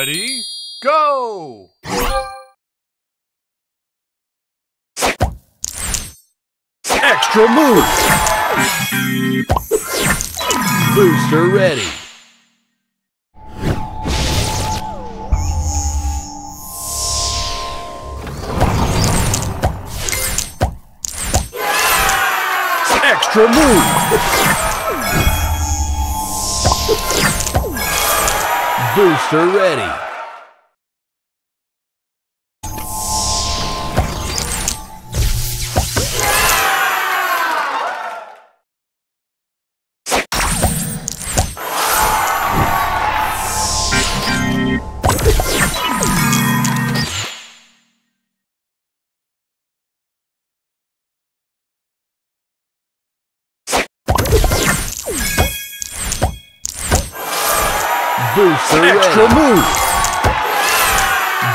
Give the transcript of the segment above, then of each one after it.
Ready, go! Extra move! Booster ready. Extra move! Booster ready. Booster Extra ready. move!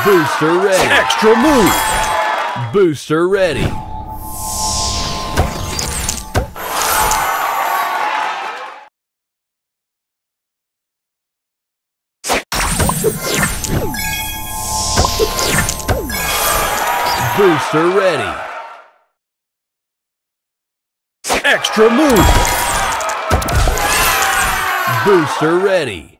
Booster ready. Extra move! Booster ready. Booster ready. Extra move! Booster ready.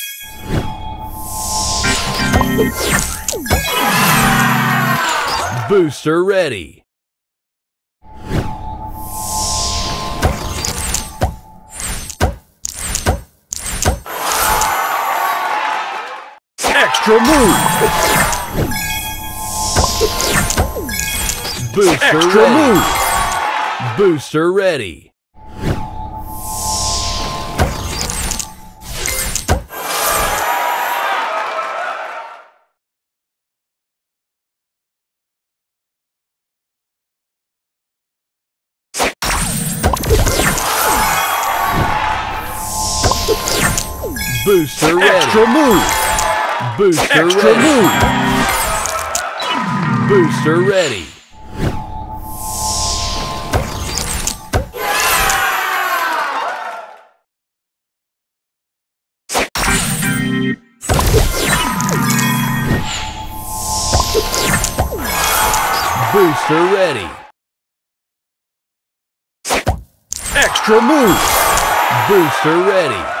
Booster ready. Extra move! Booster Extra ready. move! Booster ready. Booster Extra ready. move! Booster Extra ready. move! Booster ready. Booster ready. Extra move! Booster ready.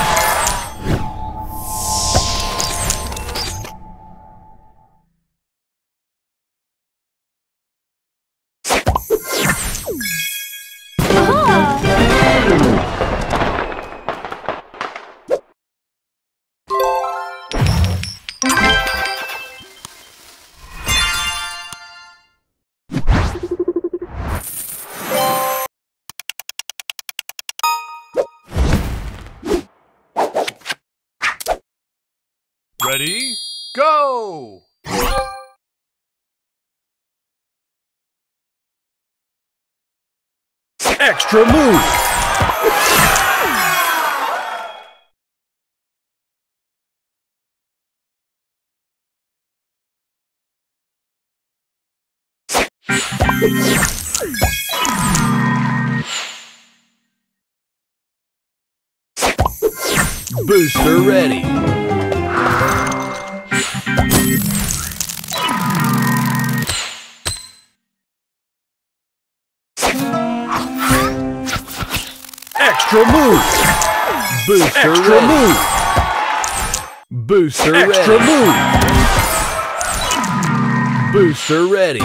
Go! Extra move. Booster ready. Extra move. Booster Extra ready. move. Booster Extra ready. move. Booster ready.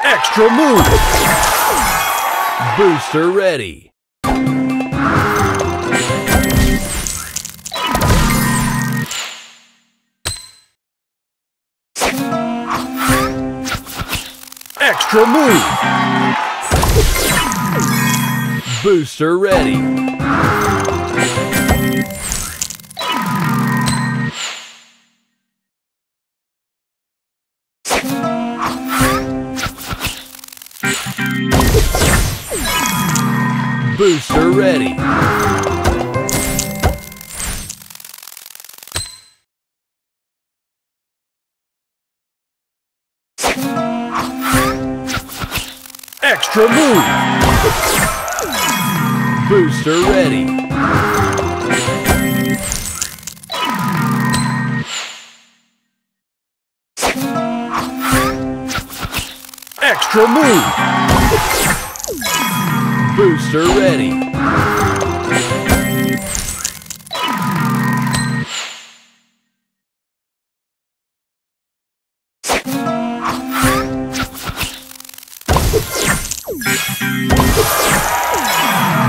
Extra move. Booster ready. Extra move. Booster ready. Booster ready. Extra move. Booster ready. Extra move. Booster ready.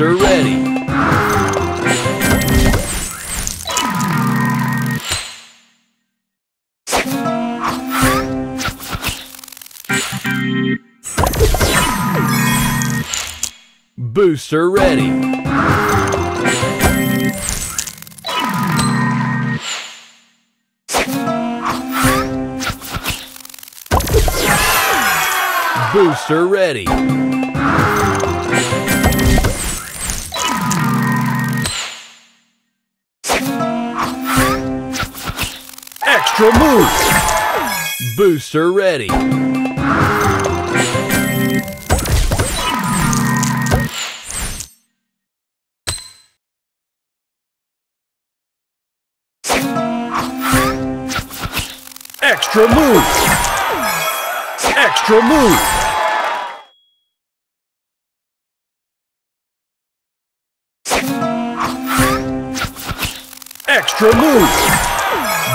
Blaster ready. Booster ready. Booster ready. Extra move. Booster ready. Extra move. Extra move. Extra move.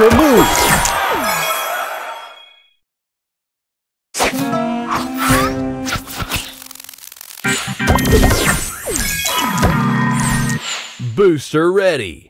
Extra move. Booster ready.